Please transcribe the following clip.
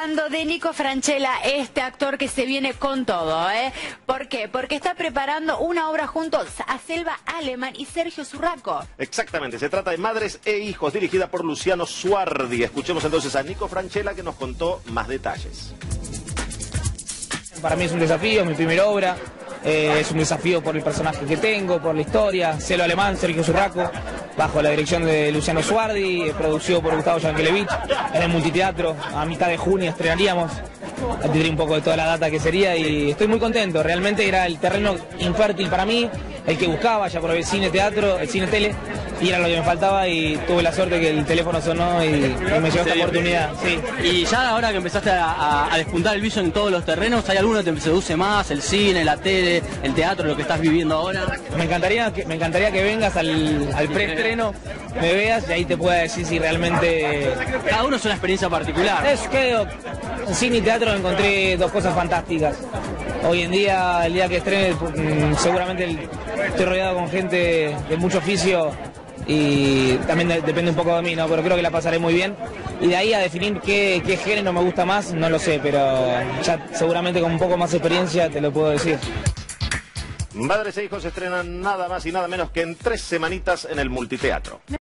Hablando de Nico Franchella, este actor que se viene con todo, ¿eh? ¿Por qué? Porque está preparando una obra juntos a Selva Aleman y Sergio Zurraco. Exactamente, se trata de Madres e Hijos, dirigida por Luciano Suardi. Escuchemos entonces a Nico Franchella que nos contó más detalles. Para mí es un desafío, es mi primera obra. Eh, es un desafío por el personaje que tengo, por la historia. Celo Alemán, Sergio Zurraco, bajo la dirección de Luciano Suardi, eh, producido por Gustavo Yankelevich, en el multiteatro. A mitad de junio estrenaríamos. Te un poco de toda la data que sería y estoy muy contento. Realmente era el terreno infértil para mí, el que buscaba, ya por el cine teatro, el cine tele, y era lo que me faltaba y tuve la suerte que el teléfono sonó y, me llegó esta oportunidad. Sí. Y ya ahora que empezaste a, despuntar el viso en todos los terrenos, ¿hay alguno que te seduce más? ¿El cine, la tele, el teatro, lo que estás viviendo ahora? Me encantaría que, me encantaría que vengas al, al preestreno, me veas y ahí te pueda decir si realmente... Cada uno es una experiencia particular. Es que en cine y teatro encontré dos cosas fantásticas. Hoy en día, el día que estrene, mm, seguramente estoy rodeado con gente de mucho oficio y también depende un poco de mí, ¿no? Pero creo que la pasaré muy bien. Y de ahí a definir qué, qué género me gusta más, no lo sé, pero ya seguramente con un poco más experiencia te lo puedo decir. Madres e hijos estrenan nada más y nada menos que en tres semanitas en el multiteatro.